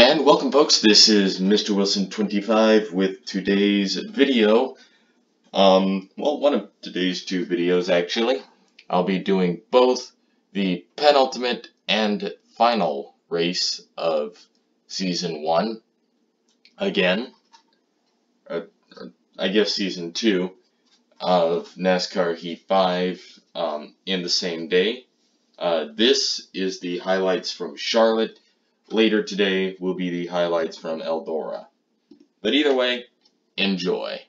And welcome folks, this is Mr. Wilson25 with today's video. Um, well, one of today's two videos actually. I'll be doing both the penultimate and final race of Season 1. Again, uh, I guess Season 2 of NASCAR Heat 5 um, in the same day. Uh, this is the highlights from Charlotte Later today will be the highlights from Eldora. But either way, enjoy.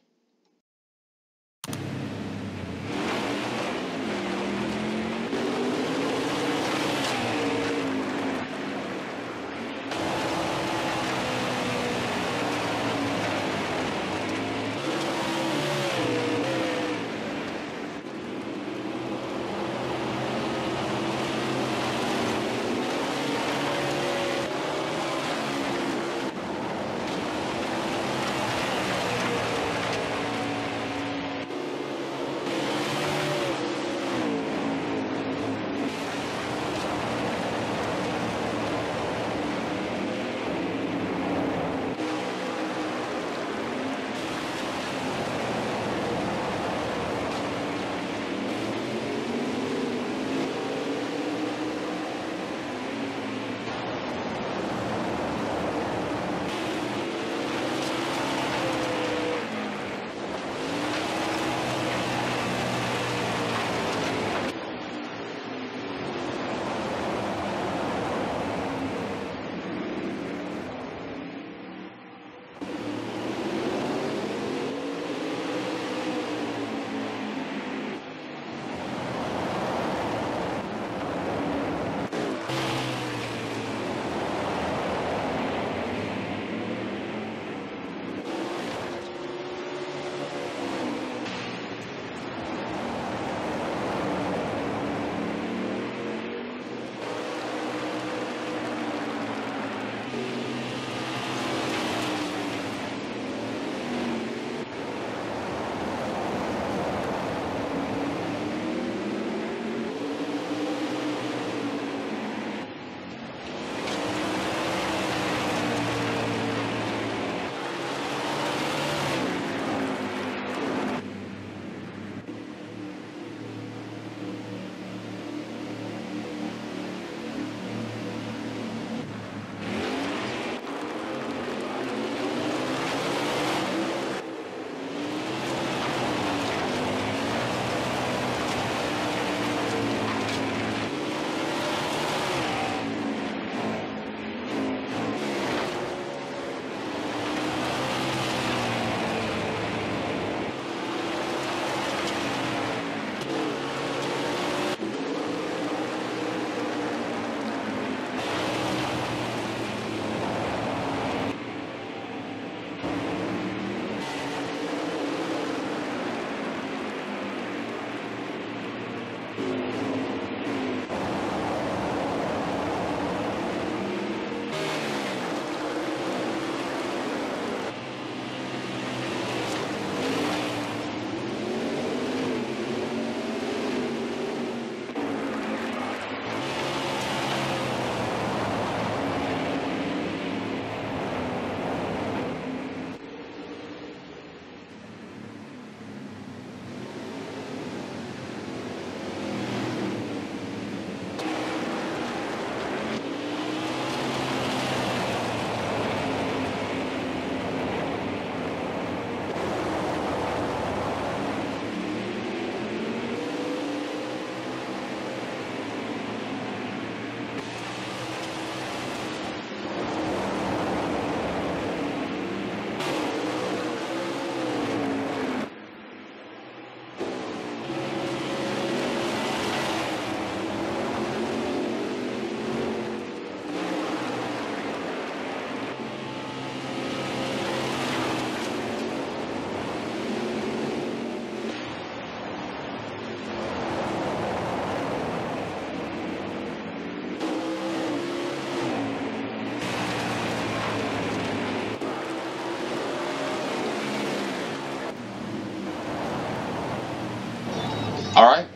Alright,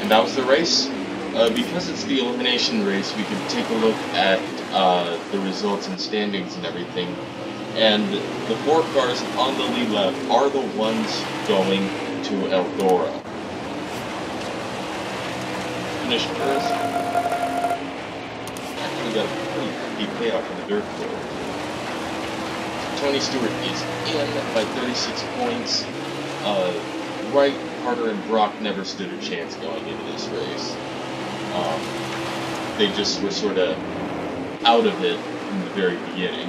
and that was the race. uh, because it's the elimination race, we can take a look at uh, the results and standings and everything. And the four cars on the lead lap are the ones going to Eldora. Finished first. Actually got a pretty hefty payoff in the dirt field. Tony Stewart is in by 36 points. Uh, Wright, Carter, and Brock never stood a chance going into this race. Um, they just were sort of out of it in the very beginning.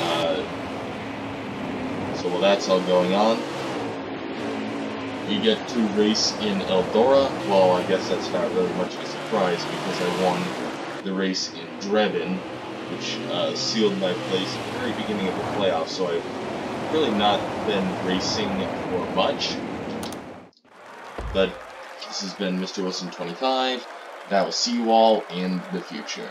Uh, so while that's all going on, you get to race in Eldora. Well, I guess that's not really much of a surprise because I won the race in Drebin, which uh, sealed my place at the very beginning of the playoffs, so I've really not been racing for much. But this has been Mr. Wilson 25, and I will see you all in the future.